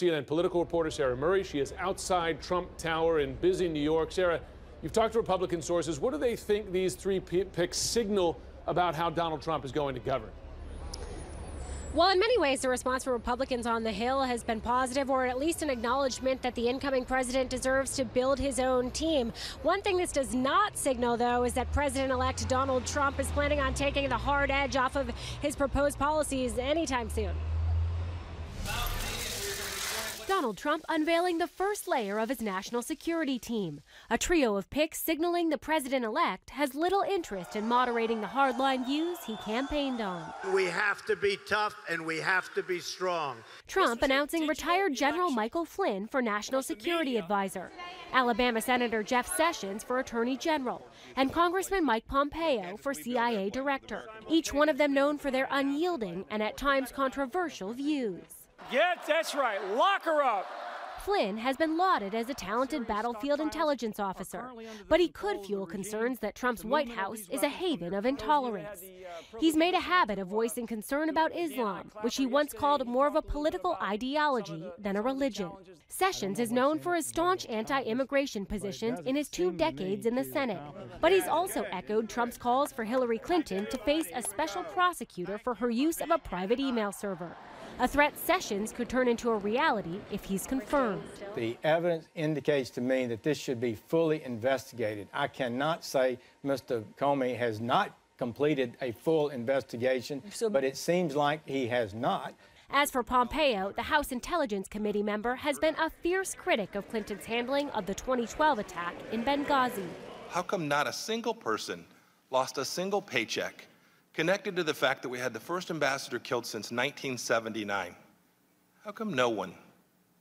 CNN political reporter Sarah Murray. She is outside Trump Tower in busy New York. Sarah, you've talked to Republican sources. What do they think these three picks signal about how Donald Trump is going to govern? Well, in many ways, the response from Republicans on the Hill has been positive, or at least an acknowledgement that the incoming president deserves to build his own team. One thing this does not signal, though, is that President elect Donald Trump is planning on taking the hard edge off of his proposed policies anytime soon. Donald Trump unveiling the first layer of his national security team. A trio of picks signaling the president elect has little interest in moderating the hardline views he campaigned on. We have to be tough and we have to be strong. Trump announcing retired General Michael Flynn for National Security Advisor, Alabama Senator Jeff Sessions for Attorney General, and Congressman Mike Pompeo for CIA Director, each one of them known for their unyielding and at times controversial views. Yes, that's right. Lock her up. Flynn has been lauded as a talented battlefield intelligence officer, but he could fuel concerns that Trump's White House is a haven of intolerance. He's made a habit of voicing concern about Islam, which he once called more of a political ideology than a religion. Sessions is known for his staunch anti immigration positions in his two decades in the Senate, but he's also echoed Trump's calls for Hillary Clinton to face a special prosecutor for her use of a private email server a threat Sessions could turn into a reality if he's confirmed. The evidence indicates to me that this should be fully investigated. I cannot say Mr. Comey has not completed a full investigation, but it seems like he has not. As for Pompeo, the House Intelligence Committee member has been a fierce critic of Clinton's handling of the 2012 attack in Benghazi. How come not a single person lost a single paycheck connected to the fact that we had the first ambassador killed since 1979. How come no one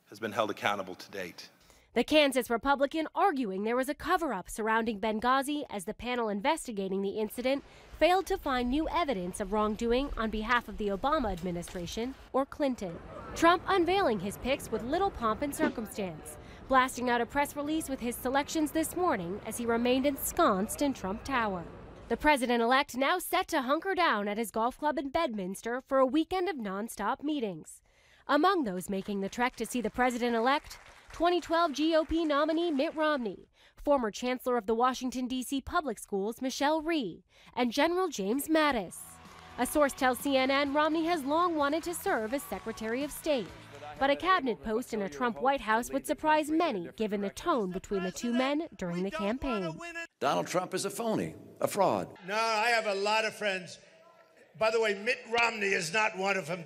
has been held accountable to date? The Kansas Republican arguing there was a cover up surrounding Benghazi as the panel investigating the incident failed to find new evidence of wrongdoing on behalf of the Obama administration or Clinton. Trump unveiling his picks with little pomp and circumstance, blasting out a press release with his selections this morning as he remained ensconced in Trump Tower. The president elect now set to hunker down at his golf club in Bedminster for a weekend of nonstop meetings. Among those making the trek to see the president elect, 2012 GOP nominee Mitt Romney, former chancellor of the Washington, D.C. public schools Michelle Rhee, and General James Mattis. A source tells CNN Romney has long wanted to serve as Secretary of State. But a cabinet post in a Trump White House would surprise many given the tone between the two men during the campaign. Donald Trump is a phony, a fraud. No, I have a lot of friends. By the way, Mitt Romney is not one of them.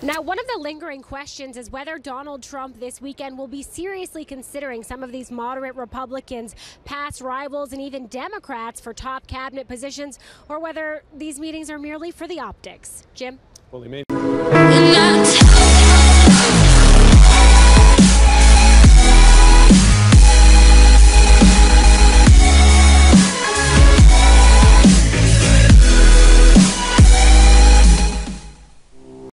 Now, one of the lingering questions is whether Donald Trump this weekend will be seriously considering some of these moderate Republicans, past rivals, and even Democrats for top cabinet positions, or whether these meetings are merely for the optics. Jim? Well, he may.